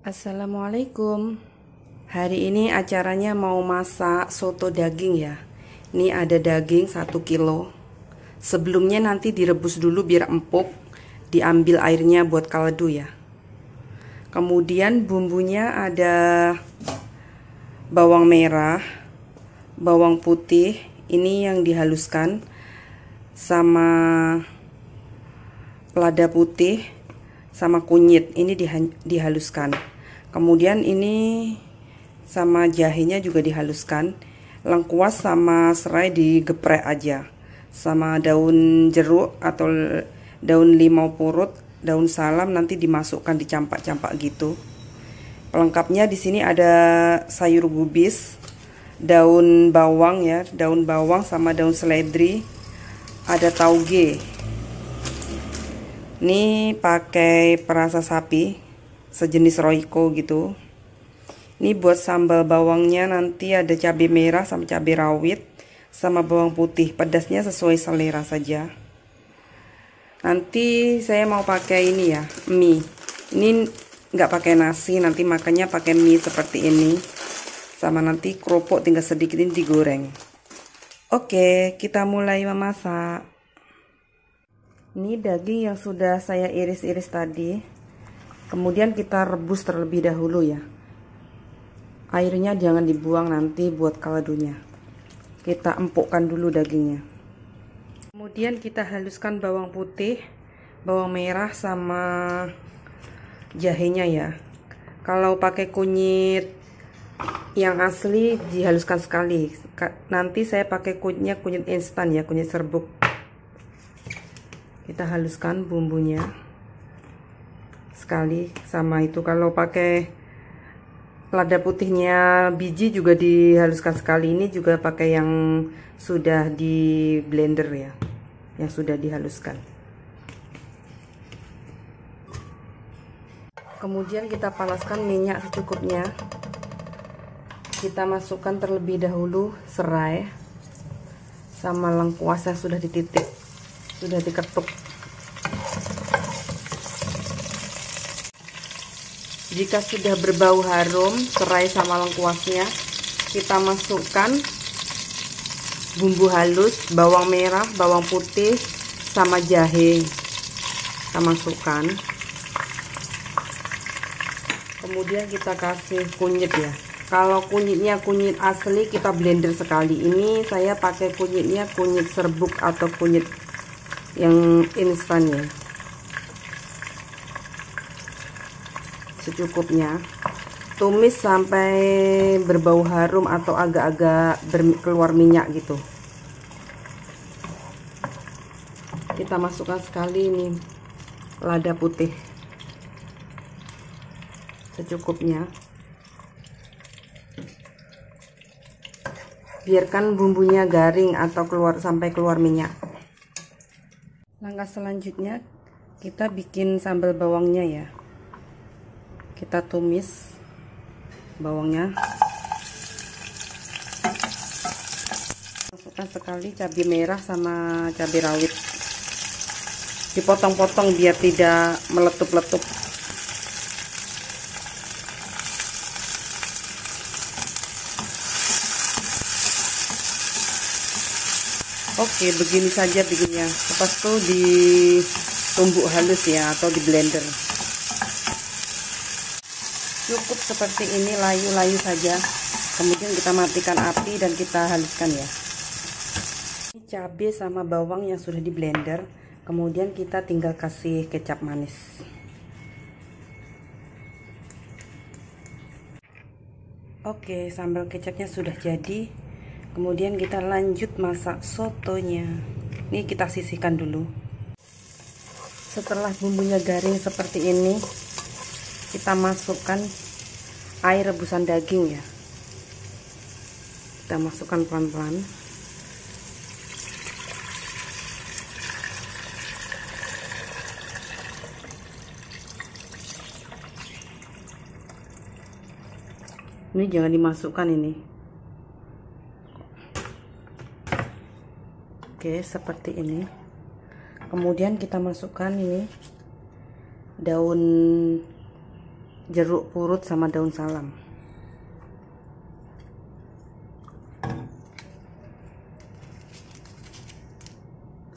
Assalamualaikum. Hari ini acaranya mau masak soto daging ya. Ini ada daging 1 kilo. Sebelumnya nanti direbus dulu biar empuk Diambil airnya buat kaldu ya. Kemudian bumbunya ada Bawang merah Bawang putih Ini yang dihaluskan Sama Lada putih sama kunyit ini dihaluskan. Kemudian ini sama jahenya juga dihaluskan. Lengkuas sama serai digeprek aja. Sama daun jeruk atau daun limau purut daun salam nanti dimasukkan dicampak-campak gitu. Pelengkapnya di sini ada sayur gubis daun bawang ya daun bawang sama daun seledri ada tauge ini pakai perasa sapi sejenis roiko gitu. Ini buat sambal bawangnya nanti ada cabai merah sama cabai rawit sama bawang putih. Pedasnya sesuai selera saja. Nanti saya mau pakai ini ya mie. Ini nggak pakai nasi nanti makannya pakai mie seperti ini. Sama nanti kerupuk tinggal sedikit ini digoreng. Oke kita mulai memasak ini daging yang sudah saya iris-iris tadi. Kemudian kita rebus terlebih dahulu ya. Airnya jangan dibuang nanti buat kaldunya. Kita empukkan dulu dagingnya. Kemudian kita haluskan bawang putih, bawang merah sama jahenya ya. Kalau pakai kunyit yang asli dihaluskan sekali. Nanti saya pakai kunyitnya kunyit instan ya, kunyit serbuk kita haluskan bumbunya sekali sama itu. Kalau pakai lada putihnya biji juga dihaluskan sekali. Ini juga pakai yang sudah di blender ya yang sudah dihaluskan. Kemudian kita panaskan minyak secukupnya. Kita masukkan terlebih dahulu serai sama lengkuas yang sudah dititik sudah diketuk jika sudah berbau harum serai sama lengkuasnya kita masukkan bumbu halus bawang merah bawang putih sama jahe. Kita masukkan. Kemudian kita kasih kunyit ya. Kalau kunyitnya kunyit asli kita blender sekali. Ini saya pakai kunyitnya kunyit serbuk atau kunyit yang instan ya secukupnya. Tumis sampai berbau harum atau agak-agak keluar minyak gitu. Kita masukkan sekali ini lada putih. Secukupnya. Biarkan bumbunya garing atau keluar sampai keluar minyak. Langkah selanjutnya kita bikin sambal bawangnya ya kita tumis bawangnya masukkan sekali cabai merah sama cabai rawit dipotong-potong biar tidak meletup-letup Oke, begini saja bikinnya. Lepas itu ditumbuk halus ya atau di blender. Cukup seperti ini layu-layu saja. Kemudian kita matikan api dan kita haluskan ya. Ini cabai sama bawang yang sudah di blender. Kemudian kita tinggal kasih kecap manis. Oke, sambal kecapnya sudah jadi kemudian kita lanjut masak sotonya ini kita sisihkan dulu setelah bumbunya garing seperti ini kita masukkan air rebusan daging ya. Kita masukkan pelan-pelan. Ini jangan dimasukkan ini. Oke, seperti ini. Kemudian kita masukkan ini daun jeruk purut sama daun salam.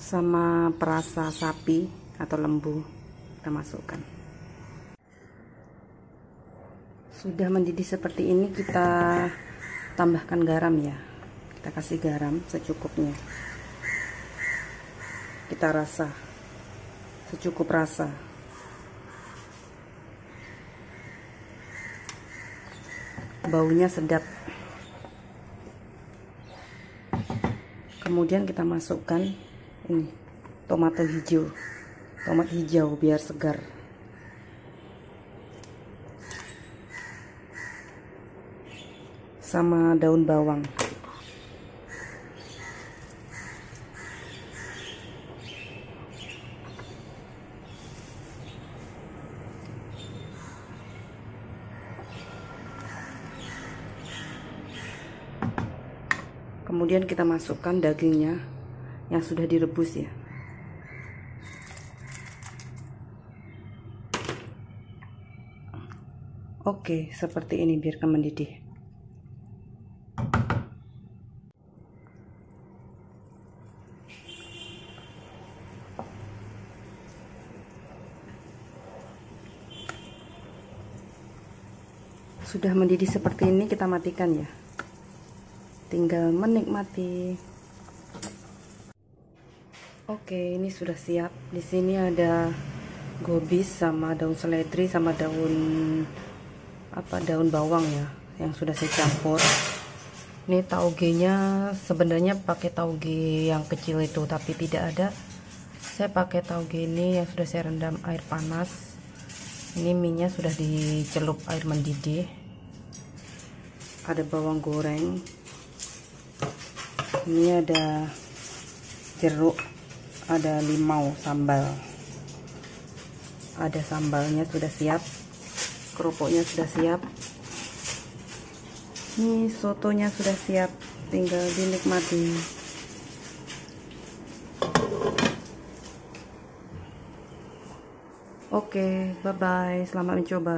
Sama perasa sapi atau lembu kita masukkan. Sudah mendidih seperti ini kita tambahkan garam ya. Kita kasih garam secukupnya. Kita rasa. Secukup rasa baunya sedap. Kemudian kita masukkan ini tomat hijau. Tomat hijau biar segar. Sama daun bawang kemudian kita masukkan dagingnya yang sudah direbus ya Oke, seperti ini biarkan mendidih. Sudah mendidih seperti ini, kita matikan ya tinggal menikmati Oke, ini sudah siap. Di sini ada gobis sama daun seledri sama daun apa daun bawang ya yang sudah saya campur. Ini tauge-nya sebenarnya pakai tauge yang kecil itu tapi tidak ada. Saya pakai tauge ini yang sudah saya rendam air panas. Ini minyak sudah dicelup air mendidih. Ada bawang goreng, ini ada jeruk ada limau sambal. Ada sambalnya sudah siap kerupuknya sudah siap. Ini sotonya sudah siap tinggal dinikmati. Oke bye bye selamat mencoba